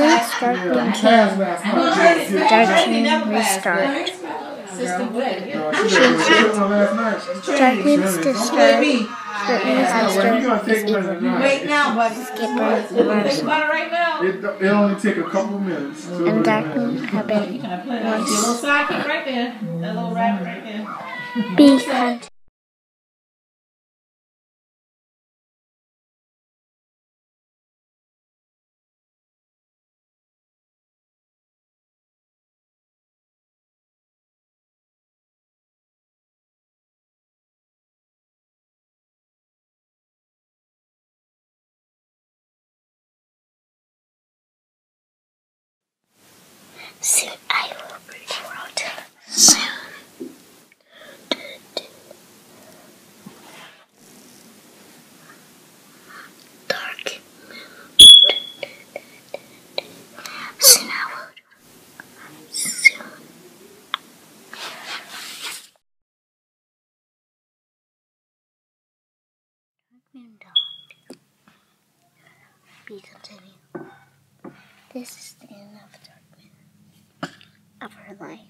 Since Darkwing came, Darkwing restart. Darkwing's disturbed. Darkwing's monster is evil. Wait now, but Skipper think reversal. about it right now. It, it only take a couple minutes. to And do Darkwing that. have been You can play that. Your little sidekick right there. That little rabbit right there. be hunted. Soon I will the. Dark. Soon I will. Soon. Be continued. This is the end of Darkwing of her life.